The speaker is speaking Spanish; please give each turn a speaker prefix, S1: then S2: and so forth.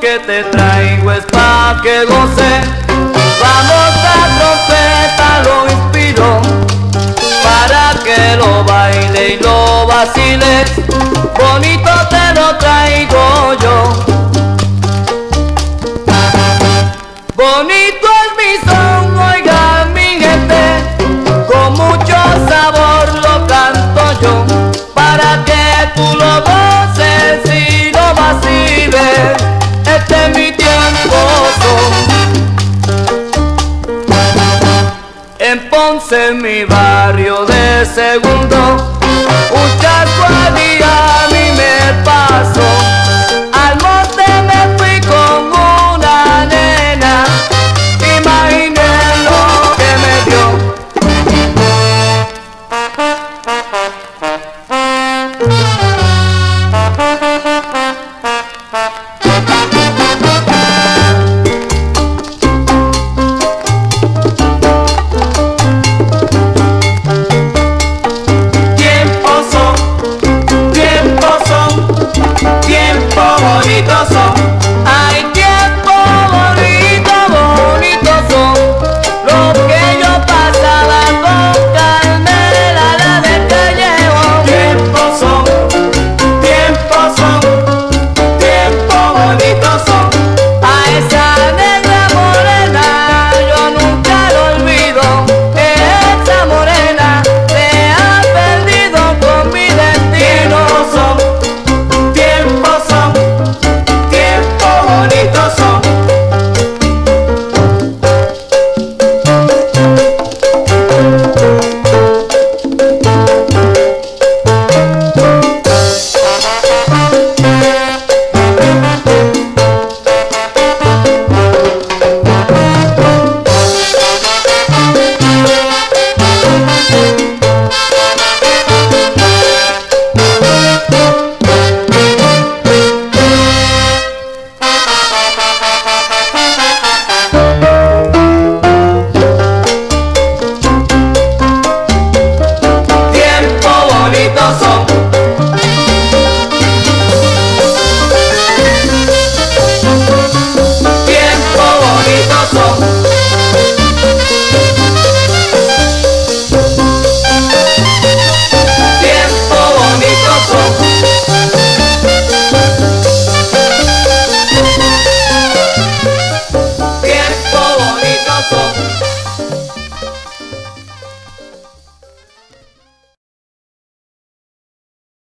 S1: que te traigo es pa' que goce. Vamos a trompeta, lo inspiro para que lo baile y lo vaciles. Bonito te lo traigo yo. Bonito es mi son, en mi barrio de segundo. bendito